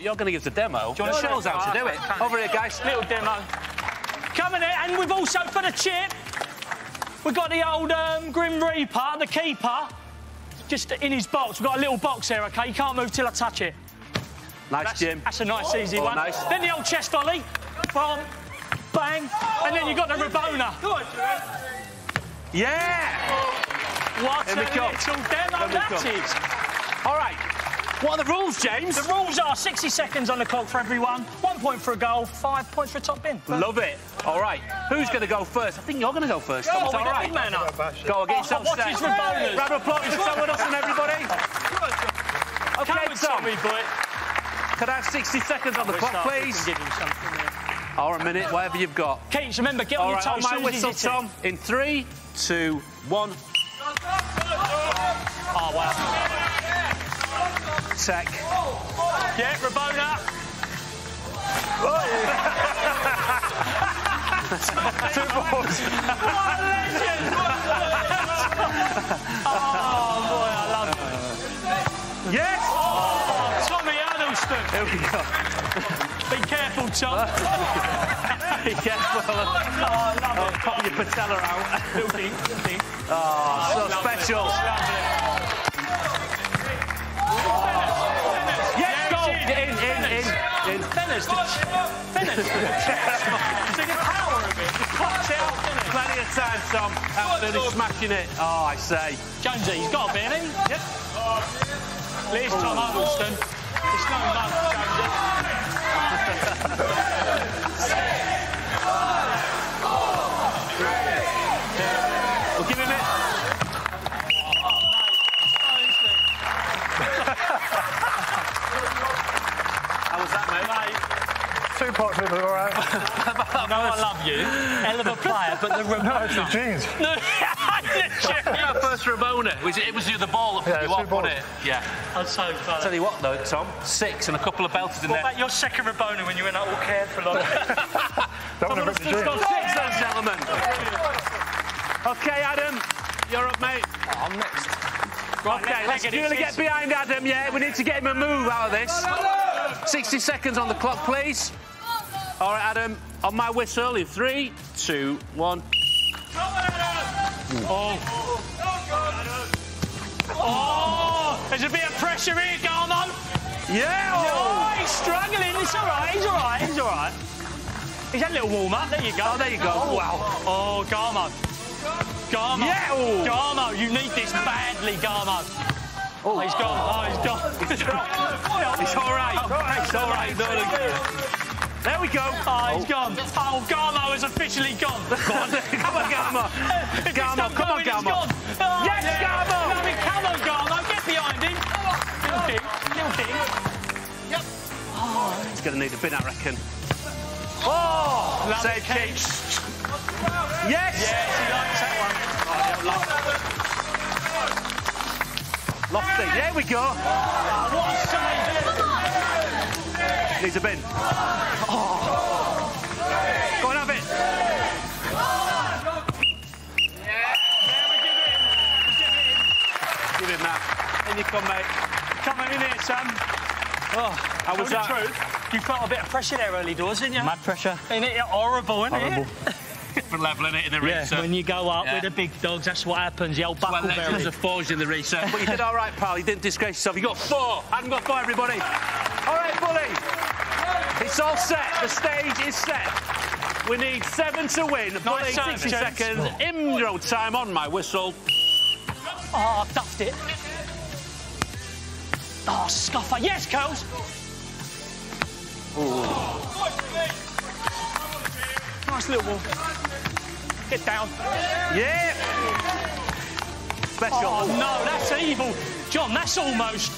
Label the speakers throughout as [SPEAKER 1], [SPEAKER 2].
[SPEAKER 1] You're going to give us a demo.
[SPEAKER 2] Do you want to
[SPEAKER 1] show us how to do it? Over here, guys.
[SPEAKER 2] Little demo. Coming in, and we've also for the chip, we've got the old um, Grim Reaper, the keeper, just in his box. We've got a little box here, okay? You can't move till I touch it.
[SPEAKER 1] Nice,
[SPEAKER 2] That's,
[SPEAKER 1] Jim.
[SPEAKER 2] That's a nice, easy
[SPEAKER 1] Oh,
[SPEAKER 2] one.
[SPEAKER 1] nice.
[SPEAKER 2] Then the old chest volley. Bam, bang, and then you've got the Rabona.
[SPEAKER 1] Yeah!
[SPEAKER 2] What a little demo that is.
[SPEAKER 1] All right. What are the rules, James?
[SPEAKER 2] The rules are 60 seconds on the clock for everyone, one point for a goal, five points for a top bin.
[SPEAKER 1] Love it. All right. Who's going to go first? I think you're going to go first. It's
[SPEAKER 2] we
[SPEAKER 1] all right.
[SPEAKER 2] big man up.
[SPEAKER 1] Go, get
[SPEAKER 2] Oh,
[SPEAKER 1] yourself
[SPEAKER 2] watch
[SPEAKER 1] set.
[SPEAKER 2] Rabonas.
[SPEAKER 1] Round of applause for someone else and everybody. Okay, Tom.
[SPEAKER 2] sorry, boy.
[SPEAKER 1] Could I have 60 seconds on the clock, please?
[SPEAKER 2] give him something there.
[SPEAKER 1] Or a minute, whatever you've got.
[SPEAKER 2] Keats, remember, get on
[SPEAKER 1] All
[SPEAKER 2] your
[SPEAKER 1] right, on
[SPEAKER 2] toes.
[SPEAKER 1] my whistle,
[SPEAKER 2] he's hit it.
[SPEAKER 1] Tom. In three, two, one.
[SPEAKER 2] Oh, wow.
[SPEAKER 1] Tech.
[SPEAKER 2] Yeah, Rabona.
[SPEAKER 1] Two oh. balls.
[SPEAKER 2] What a legend! oh, boy, I love it.
[SPEAKER 1] Yes!
[SPEAKER 2] Oh, Tommy Huddlestone.
[SPEAKER 1] Here we go.
[SPEAKER 2] Be careful, Tom.
[SPEAKER 1] Be careful.
[SPEAKER 2] Oh, I love
[SPEAKER 1] Oh,
[SPEAKER 2] it.
[SPEAKER 1] pop your patella out.
[SPEAKER 2] Little ding.
[SPEAKER 1] Oh, so
[SPEAKER 2] Love it.
[SPEAKER 1] special.
[SPEAKER 2] Love
[SPEAKER 1] in.
[SPEAKER 2] Fenner's the the power of it. Out, Fenner.
[SPEAKER 1] Plenty of time, Tom. Absolutely smashing it. Oh, I say.
[SPEAKER 2] Jonesy, he's got to be, hasn't he? Yep. There's Tom Huddlestone. It's no mug, Jonesy.
[SPEAKER 1] mate?
[SPEAKER 3] Two pots with it, all right.
[SPEAKER 2] I I love you. Hell of a player, but the
[SPEAKER 3] No, it's
[SPEAKER 2] remote.
[SPEAKER 3] your jeans.
[SPEAKER 2] No,
[SPEAKER 1] Yeah, first Rabona. It was, it was the ball that
[SPEAKER 3] Yeah,
[SPEAKER 1] put you
[SPEAKER 3] two
[SPEAKER 1] off, wasn't it? Yeah.
[SPEAKER 2] I'm so
[SPEAKER 1] Tell you what, though, Tom, six and a couple of belters in
[SPEAKER 2] What
[SPEAKER 1] there.
[SPEAKER 2] about your second Rabona when you went out all careful on it?
[SPEAKER 3] Don't want to rip the jeans.
[SPEAKER 1] Got six, ladies and gentlemen. Okay, Adam, you're up, mate.
[SPEAKER 2] Oh, I'm next.
[SPEAKER 1] Okay, let's really get behind Adam, yeah? We need to get him a move out of this. 60 seconds on the clock, please. All right, Adam, on my whistle in three, two, one.
[SPEAKER 2] Oh. Oh, there's a bit of pressure here, Garmson.
[SPEAKER 1] Yeah!
[SPEAKER 2] Oh, he's struggling. It's all right. He's all right. He's all right. He's had a little warm up. There you go.
[SPEAKER 1] Oh, there you go. Oh, Wow.
[SPEAKER 2] Oh, Garmo. Garmo.
[SPEAKER 1] Yeah, oh.
[SPEAKER 2] Garmo, you need this badly, Garmo. Oh, oh he's gone. Oh, he's gone.
[SPEAKER 1] It's all right. It's all right, darling. There we go.
[SPEAKER 2] Oh, ah, he's gone. Oh, Garmo is officially gone.
[SPEAKER 1] Come on, Garmo.
[SPEAKER 2] If it's
[SPEAKER 1] ah,
[SPEAKER 2] Garmo,
[SPEAKER 1] come on, Garmo.
[SPEAKER 2] gone. Oh,
[SPEAKER 1] Yes,
[SPEAKER 2] yeah.
[SPEAKER 1] Garmo.
[SPEAKER 2] I mean, come on, Garmo. Get behind him. Little ding. Little ding.
[SPEAKER 1] Oh, he's going to need a bin, I reckon. Oh!
[SPEAKER 2] oh love
[SPEAKER 1] Save kick. Yes!
[SPEAKER 2] Yes, he likes that one.
[SPEAKER 1] Oh, Lofty. There we go.
[SPEAKER 2] Ah, what a save.
[SPEAKER 1] A bin. Oh. Go and have it.
[SPEAKER 2] Yeah, we give it him. We give him.
[SPEAKER 1] Give him that. In you come, mate.
[SPEAKER 2] Come on in here, Sam. Oh,
[SPEAKER 1] How was that?
[SPEAKER 2] truth. You felt a bit of pressure there early doors, didn't you?
[SPEAKER 4] Mad pressure.
[SPEAKER 2] Isn't it horrible, isn't
[SPEAKER 4] Horrible.
[SPEAKER 2] it?
[SPEAKER 1] For levelling it in the
[SPEAKER 2] Yeah,
[SPEAKER 1] reset.
[SPEAKER 2] when you go up
[SPEAKER 1] Yeah.
[SPEAKER 2] with the big dogs, that's what happens. The old
[SPEAKER 1] Well, legends
[SPEAKER 2] buckleberry.
[SPEAKER 1] are forged in the reset. But you did all right, pal. You didn't disgrace yourself. You got four. Adam got four, everybody. All right, bully. It's all set. The stage is set. We need seven to win. Bully,
[SPEAKER 2] serve,
[SPEAKER 1] 60
[SPEAKER 2] gents.
[SPEAKER 1] seconds. In time on my whistle.
[SPEAKER 2] Oh, I've duffed it. Oh, scuffer. Yes, Coles. Nice little wall. Get down.
[SPEAKER 1] Yeah. Special.
[SPEAKER 2] Oh, no, that's evil. John, that's almost.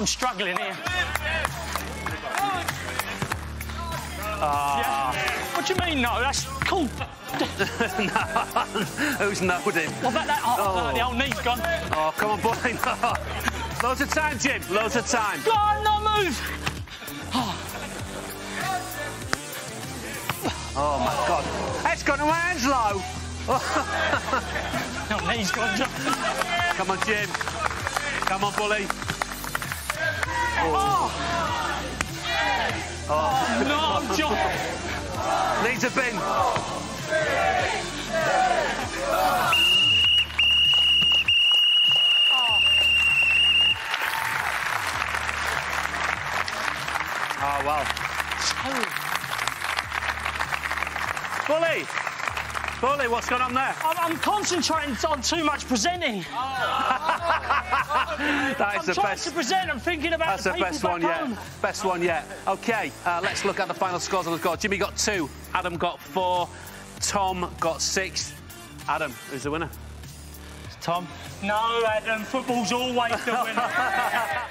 [SPEAKER 2] I'm struggling here. Ah. Yeah. What do you mean, no? That's cool.
[SPEAKER 1] Who's knowed him?
[SPEAKER 2] About that? Oh, no, the old oh. knee's gone.
[SPEAKER 1] Oh, come on, boy. No. Loads of time, Jim. Loads of time.
[SPEAKER 2] Go on, no move.
[SPEAKER 1] Oh, my God. It's gone to Angelo.
[SPEAKER 2] No, knee's gone, John.
[SPEAKER 1] Come on, Jim. Come on, bully.
[SPEAKER 2] Oh, oh. job.
[SPEAKER 1] Needs a bin. Oh, well. Bully! Bully, what's going on there?
[SPEAKER 2] I'm, I'm concentrating on too much presenting.
[SPEAKER 1] That is
[SPEAKER 2] I'm
[SPEAKER 1] the
[SPEAKER 2] trying
[SPEAKER 1] best.
[SPEAKER 2] to present. I'm thinking about
[SPEAKER 1] That's
[SPEAKER 2] the
[SPEAKER 1] the
[SPEAKER 2] people
[SPEAKER 1] best
[SPEAKER 2] back
[SPEAKER 1] one yet.
[SPEAKER 2] home.
[SPEAKER 1] Best one yet. Okay, uh, let's look at the final scores on the score. Jimmy got two, Adam got four, Tom got six. Adam, who's the winner?
[SPEAKER 2] It's Tom? No, Adam. Football's always the winner.